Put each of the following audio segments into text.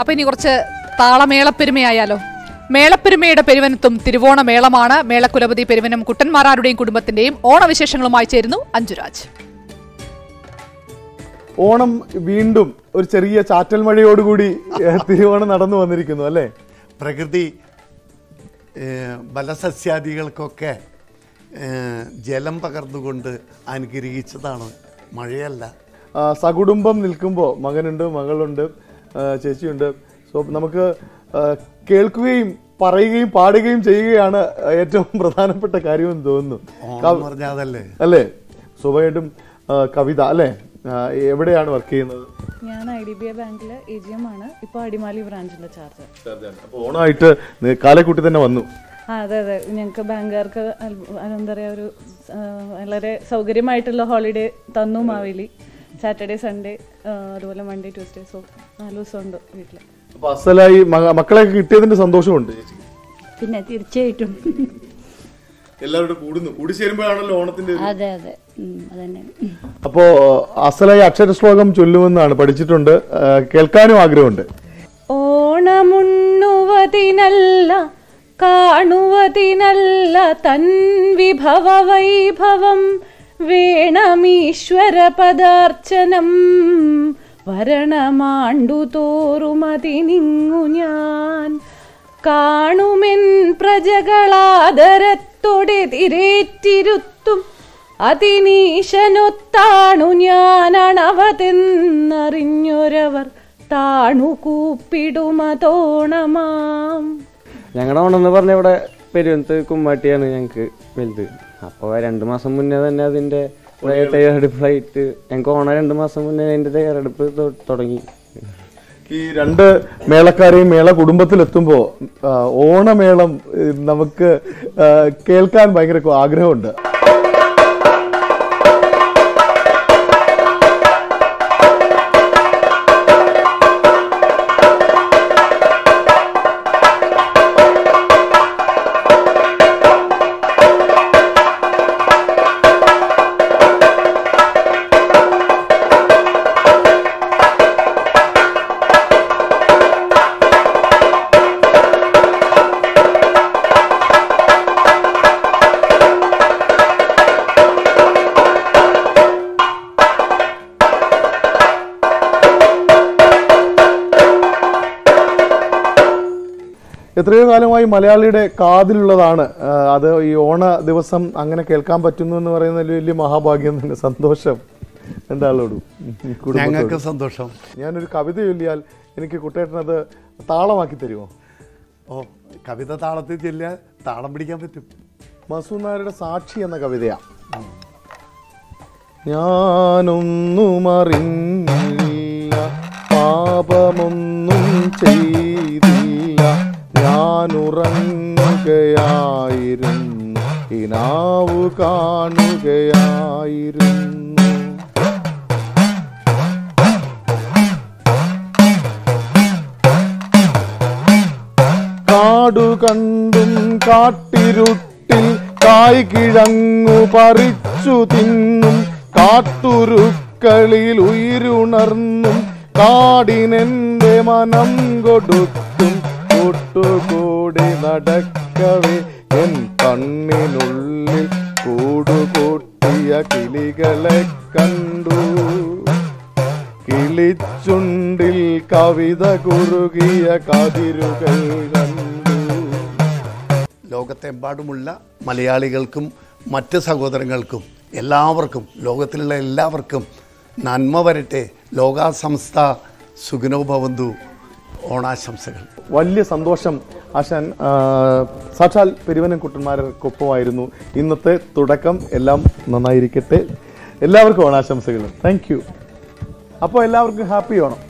അപ്പൊ ഇനി കുറച്ച് താളമേളപ്പെരുമയായാലോ മേളപ്പെരുമയുടെ പെരുവനത്തും തിരുവോണ മേളമാണ് മേളക്കുലപതി പെരുവനം കുട്ടന്മാരാരുടെയും കുടുംബത്തിന്റെയും ഓണവിശേഷങ്ങളുമായി ചേരുന്നു അഞ്ജുരാജ്. ഓണം വീണ്ടും ഒരു ചെറിയ ചാറ്റൽ മഴയോടുകൂടി തിരുവോണം നടന്നു വന്നിരിക്കുന്നു അല്ലേ? പ്രകൃതി ബലസസ്യാദികൾക്കൊക്കെ ജലം പകർന്നുകൊണ്ട് അനുഗ്രഹിച്ചതാണ് മഴയല്ല. സകുടുംബം നിൽക്കുമ്പോൾ മകനുണ്ട് മകളുണ്ട്. ചേച്ചിയുണ്ട്. സോ നമുക്ക് കേൾക്കുകയും പറയുകയും പാടുകയും ചെയ്യുകയാണ് ഏറ്റവും പ്രധാനപ്പെട്ട കാര്യമെന്ന് തോന്നുന്നു. എന്ന് തോന്നുന്നു അതല്ലേ? അല്ലേ? സ്വാഭാവികമായിട്ടും ആ, കവിത അല്ലേ? എവിടെയാണ് വർക്ക് ചെയ്യുന്നത്? ഞാൻ ഐ ഡി ബി ഐ ബാങ്കിലെ എ ജി എം ആണ്. ഇപ്പോൾ അടിമാലി ബ്രാഞ്ചിലെ ചാർജ്. അപ്പോൾ കാലക്കൂട്ടി തന്നെ വന്നു. ആ അതെ അതെ. ഞങ്ങൾക്ക് ബാങ്കുകാർക്ക് എന്താ പറയുക ഒരു വളരെ സൗകര്യമായിട്ടുള്ള ഹോളിഡേ തന്നു മാവേലി. സാറ്റർഡേ സൺഡേ അതുപോലെ മൺഡേ ട്യൂസ്ഡേ സോ നാല് ദിവസം ഉണ്ട് വീട്ടിൽ അപ്പൊ അസലായി മക്കളെ കിട്ടിയതിന്റെ സന്തോഷമുണ്ട് ചേച്ചി? പിന്നെ തീർച്ചയായിട്ടും. എല്ലാവരും കൂടുന്നു. കൂടി ചേരുമ്പോഴാണല്ലോ ഓണത്തിന്റെ അതെ അതെ. അപ്പോ അസലായി അക്ഷര ശ്ലോകം ചൊല്ലുമെന്നാണ് പഠിച്ചിട്ടുണ്ട്. കേൾക്കാനും ആഗ്രഹമുണ്ട്. ഓണമുണ്ണുവതിനല്ല കാണുവതിനല്ല തൻ വിഭവ വൈഭവം. വേണമീശ്വര പദാർച്ചനം വരണമാണ്ടു തോറുമതിനിങ്ങു ഞാൻ. കാണുമെൻ പ്രജകളാദരത്തൊടെതിരേറ്റിരുത്തും അതിനീശനൊത്താണു ഞാനണവതെന്നറിഞ്ഞൊരവർ താണു കൂപ്പിടുമതോണമാം ഞങ്ങളുടെ ഓണം എന്ന് പറഞ്ഞ ഇവിടെ പെരുവനത്ത് കുമ്മാട്ടിയാണ് ഞങ്ങൾക്ക് വലുത്. അപ്പോൾ രണ്ട് മാസം മുന്നേ തന്നെ അതിന്റെ തയ്യാറെടുപ്പായിട്ട് ഞങ്ങൾക്ക് ഓണ രണ്ട് മാസം മുന്നേ അതിന്റെ തയ്യാറെടുപ്പ് തുടങ്ങി. ഈ രണ്ട് മേളക്കാരെയും മേള കുടുംബത്തിലെത്തുമ്പോൾ ഓണമേളം നമുക്ക് കേൾക്കാൻ ഭയങ്കര ആഗ്രഹമുണ്ട്. എത്രയോ കാലമായി മലയാളിയുടെ കാതിലുള്ളതാണ്. അത് ഈ ഓണ ദിവസം അങ്ങനെ കേൾക്കാൻ പറ്റുന്നു എന്ന് പറയുന്ന വലിയ മഹാഭാഗ്യം തന്നെ. സന്തോഷം. രണ്ടാളോടും ഈ ഞങ്ങൾക്ക് സന്തോഷം. ഞാനൊരു കവിത ചൊല്ലിയാൽ എനിക്ക് കുട്ടേട്ടനത് താളമാക്കി തരുമോ? ഓ കവിത താളത്തിൽ ചൊല്ലിയാൽ താളം പിടിക്കാൻ പറ്റും. മസൂനാരുടെ സാക്ഷി എന്ന കവിതയാ. ഞാനൊന്നും ഇനാവു കാണുകയായിരുന്നു കാടു കണ്ടും കാട്ടിരുട്ടിൽ കായ് കിഴങ്ങു പറിച്ചു തിന്നും കാട്ടുരുക്കളിൽ ഉയിരുണർന്നും കാടിനെന്റെ മനം കൊടുത്തും കൂട്ടുകൂടി നടക്കവേ എൻ കണ്ണിനുള്ളിൽ കൂടുകൂട്ടിയ കിളികളെ കണ്ടു. കിളിച്ചുണ്ടിൽ കവിത കുറുകിയ കതിരുകൾ കണ്ടു. ലോകത്തെമ്പാടുമുള്ള മലയാളികൾക്കും മറ്റ് സഹോദരങ്ങൾക്കും എല്ലാവർക്കും ലോകത്തിലുള്ള എല്ലാവർക്കും നന്മ വരട്ടെ. ലോകാസംസ്ഥ സുഖനോഭവന്തു ഓണാശംസകൾ. വലിയ സന്തോഷം ആശാൻ സാക്ഷാൽ പെരുവനം കുട്ടന്മാർക്കൊപ്പമായിരുന്നു. ഇന്നത്തെ തുടക്കം എല്ലാം നന്നായിരിക്കട്ടെ. എല്ലാവർക്കും ഓണാശംസകൾ താങ്ക് യു അപ്പോൾ എല്ലാവർക്കും ഹാപ്പി ഓണം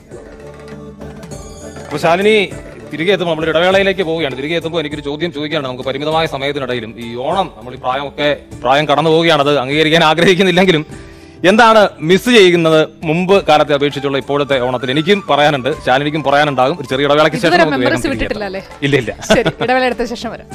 അപ്പോൾ ശാലിനി തിരികെ എത്തുമ്പോൾ നമ്മൾ ഇടവേളയിലേക്ക് പോവുകയാണ്. തിരികെ എത്തുമ്പോൾ എനിക്കൊരു ചോദ്യം ചോദിക്കുകയാണ് നമുക്ക് പരിമിതമായ സമയത്തിനിടയിലും ഈ ഓണം നമ്മൾ ഈ പ്രായമൊക്കെ പ്രായം കടന്നു പോവുകയാണ് അത് അംഗീകരിക്കാൻ ആഗ്രഹിക്കുന്നില്ലെങ്കിലും എന്താണ് മിസ് ചെയ്യുന്നത് മുമ്പ് കാലത്തെ അപേക്ഷിച്ചുള്ള ഇപ്പോഴത്തെ ഓണത്തിൽ എനിക്കും പറയാനുണ്ട് ശാലിനിക്കും പറയാനുണ്ടാകും. ഒരു ചെറിയ ഇടവേളയ്ക്ക് ശേഷം ഇല്ല ഇല്ല. ഇടവേള എടുത്ത ശേഷം വരാം.